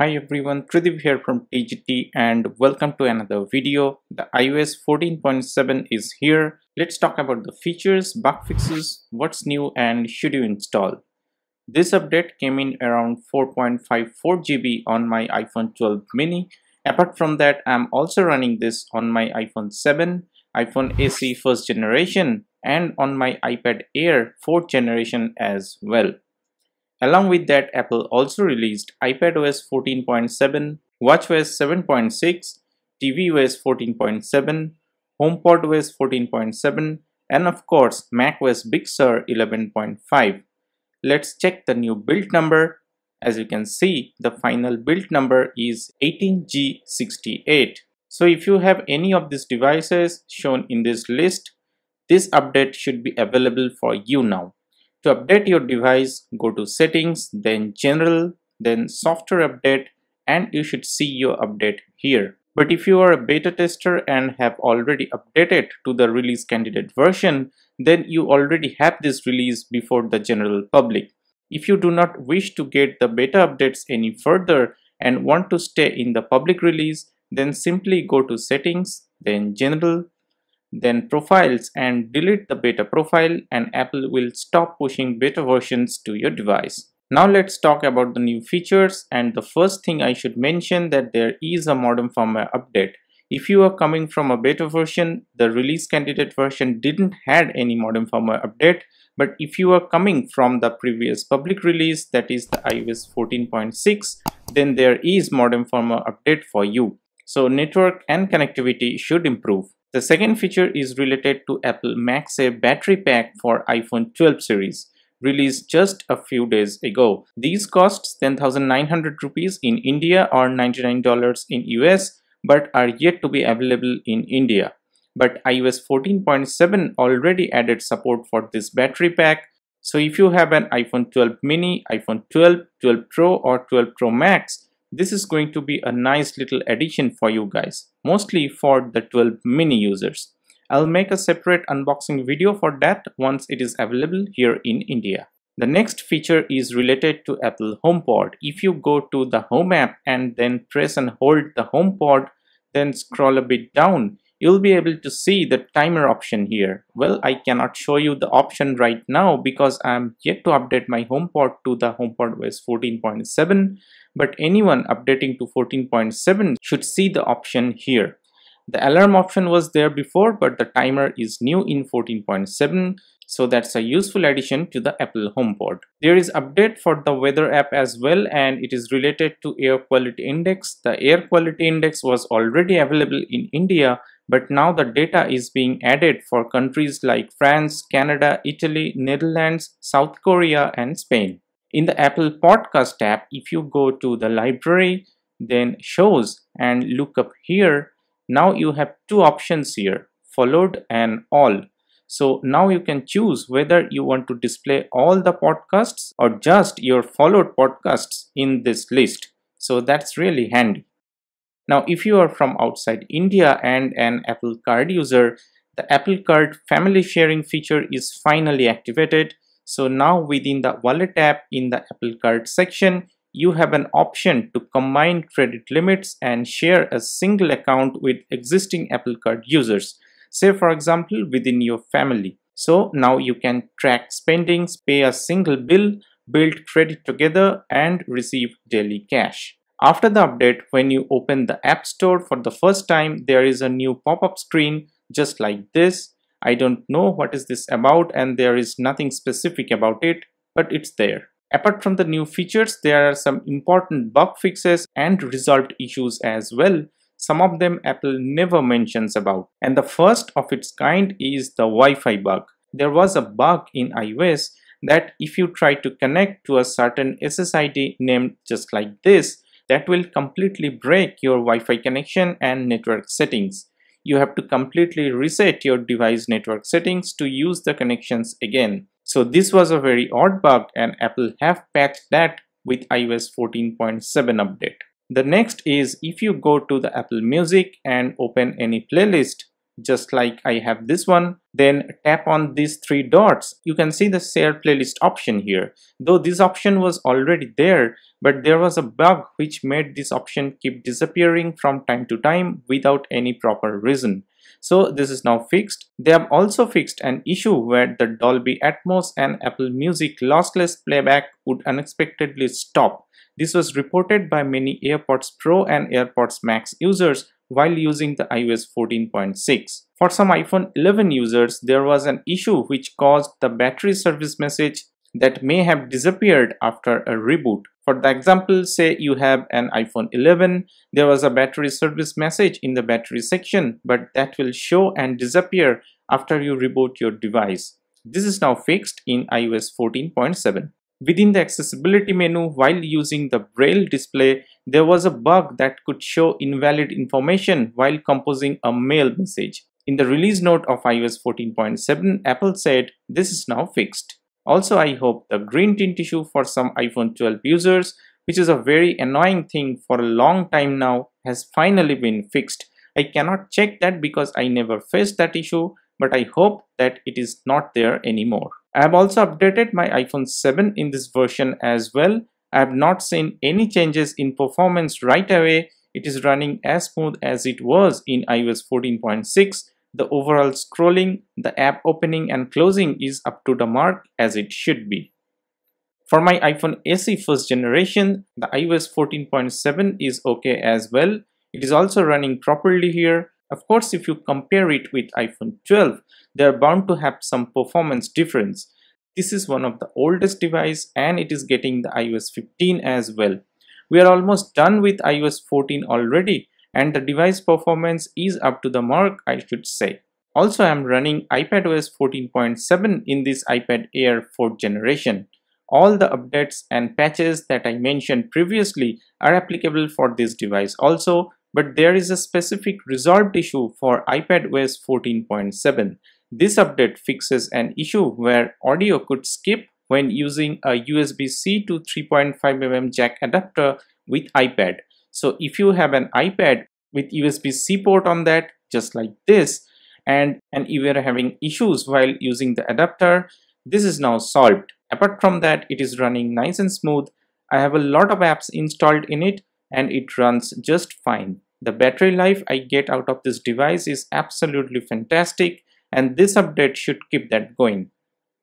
Hi everyone, Tridib here from TGT and welcome to another video. The iOS 14.7 is here. Let's talk about the features, bug fixes, what's new and should you install. This update came in around 4.54 GB on my iPhone 12 mini. Apart from that, I'm also running this on my iPhone 7, iPhone SE first generation and on my iPad Air 4th generation as well. Along with that, Apple also released iPadOS 14.7, WatchOS 7.6, tvOS 14.7, HomePodOS 14.7, and of course macOS Big Sur 11.5. Let's check the new build number. As you can see, the final build number is 18G68. So if you have any of these devices shown in this list, this update should be available for you now. To update your device, go to settings, then general, then software update and you should see your update here. But if you are a beta tester and have already updated to the release candidate version, then you already have this release before the general public. If you do not wish to get the beta updates any further and want to stay in the public release, then simply go to settings, then general, then profiles and delete the beta profile and Apple will stop pushing beta versions to your device. Now let's talk about the new features and the first thing I should mention that there is a modem firmware update. If you are coming from a beta version, the release candidate version didn't had any modem firmware update but if you are coming from the previous public release that is the iOS 14.6 then there is modem firmware update for you. So network and connectivity should improve. The second feature is related to Apple MagSafe battery pack for iPhone 12 series released just a few days ago. These cost 10,900 rupees in India or $99 in US but are yet to be available in India. But iOS 14.7 already added support for this battery pack. So if you have an iPhone 12 mini, iPhone 12, 12 Pro or 12 Pro Max, this is going to be a nice little addition for you guys, mostly for the 12 mini users. I'll make a separate unboxing video for that once it is available here in India. The next feature is related to Apple HomePod. If you go to the Home app and then press and hold the HomePod, then scroll a bit down, you'll be able to see the timer option here. Well, I cannot show you the option right now because I'm yet to update my HomePod to the HomePod OS 14.7 but anyone updating to 14.7 should see the option here. The alarm option was there before but the timer is new in 14.7 so that's a useful addition to the Apple HomePod. There is update for the weather app as well and it is related to air quality index. The air quality index was already available in India but now the data is being added for countries like France, Canada, Italy, Netherlands, South Korea and Spain. In the Apple Podcast app, if you go to the library, then shows and look up here, now you have two options here, followed and all. So now you can choose whether you want to display all the podcasts or just your followed podcasts in this list. So that's really handy. Now, if you are from outside India and an Apple Card user, the Apple Card family sharing feature is finally activated so now within the wallet app in the Apple Card section, you have an option to combine credit limits and share a single account with existing Apple Card users. Say for example within your family. So now you can track spendings, pay a single bill, build credit together and receive daily cash. After the update, when you open the App Store for the first time, there is a new pop-up screen just like this I don't know what is this about and there is nothing specific about it, but it's there. Apart from the new features, there are some important bug fixes and resolved issues as well. Some of them Apple never mentions about. And the first of its kind is the Wi-Fi bug. There was a bug in iOS that if you try to connect to a certain SSID named just like this, that will completely break your Wi-Fi connection and network settings you have to completely reset your device network settings to use the connections again. So this was a very odd bug and Apple have patched that with iOS 14.7 update. The next is if you go to the Apple Music and open any playlist, just like I have this one, then tap on these three dots. You can see the share playlist option here. Though this option was already there, but there was a bug which made this option keep disappearing from time to time without any proper reason. So this is now fixed. They have also fixed an issue where the Dolby Atmos and Apple Music lossless playback would unexpectedly stop. This was reported by many AirPods Pro and AirPods Max users while using the iOS 14.6. For some iPhone 11 users, there was an issue which caused the battery service message that may have disappeared after a reboot. For the example, say you have an iPhone 11, there was a battery service message in the battery section, but that will show and disappear after you reboot your device. This is now fixed in iOS 14.7. Within the accessibility menu, while using the braille display, there was a bug that could show invalid information while composing a mail message. In the release note of iOS 14.7, Apple said this is now fixed. Also, I hope the green tint issue for some iPhone 12 users, which is a very annoying thing for a long time now, has finally been fixed. I cannot check that because I never faced that issue, but I hope that it is not there anymore. I have also updated my iPhone 7 in this version as well. I have not seen any changes in performance right away. It is running as smooth as it was in iOS 14.6 the overall scrolling, the app opening and closing is up to the mark as it should be. For my iPhone SE first generation, the iOS 14.7 is okay as well. It is also running properly here. Of course, if you compare it with iPhone 12, they are bound to have some performance difference. This is one of the oldest device and it is getting the iOS 15 as well. We are almost done with iOS 14 already and the device performance is up to the mark I should say. Also I am running iPadOS 14.7 in this iPad Air 4th generation. All the updates and patches that I mentioned previously are applicable for this device also but there is a specific resolved issue for iPadOS 14.7. This update fixes an issue where audio could skip when using a USB-C to 3.5mm jack adapter with iPad. So if you have an iPad with USB-C port on that, just like this, and, and you were having issues while using the adapter, this is now solved. Apart from that, it is running nice and smooth. I have a lot of apps installed in it and it runs just fine. The battery life I get out of this device is absolutely fantastic and this update should keep that going.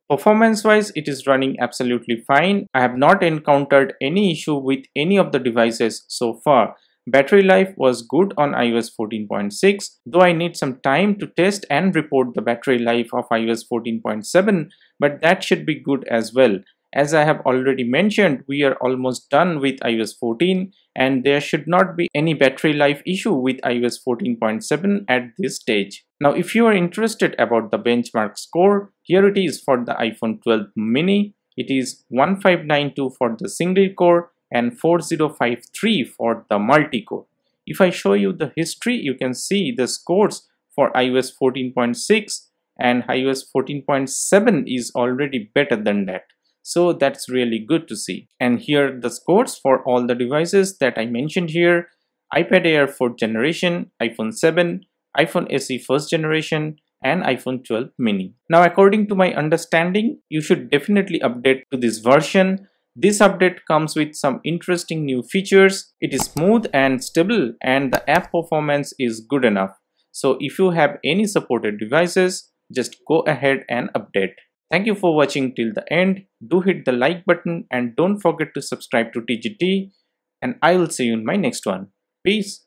Performance wise, it is running absolutely fine. I have not encountered any issue with any of the devices so far. Battery life was good on iOS 14.6, though I need some time to test and report the battery life of iOS 14.7, but that should be good as well. As I have already mentioned, we are almost done with iOS 14 and there should not be any battery life issue with iOS 14.7 at this stage. Now if you are interested about the benchmark score, here it is for the iPhone 12 mini. It is 1592 for the single core and 4053 for the multi-core. If I show you the history, you can see the scores for iOS 14.6 and iOS 14.7 is already better than that. So that's really good to see. And here the scores for all the devices that I mentioned here, iPad Air 4th generation, iPhone 7, iPhone SE 1st generation, and iPhone 12 mini. Now according to my understanding, you should definitely update to this version. This update comes with some interesting new features. It is smooth and stable and the app performance is good enough. So if you have any supported devices, just go ahead and update. Thank you for watching till the end. Do hit the like button and don't forget to subscribe to TGT and I will see you in my next one. Peace.